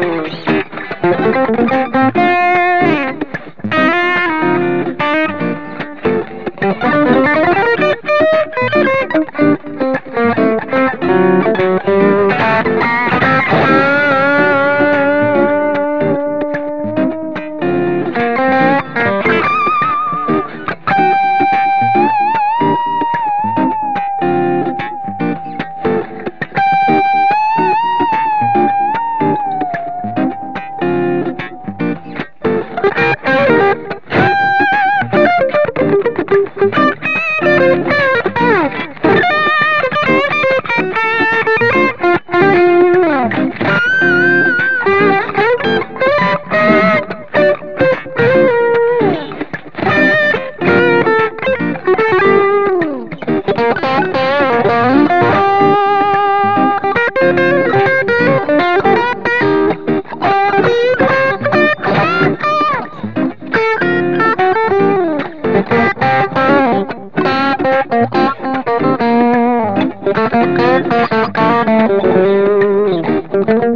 news. thank you.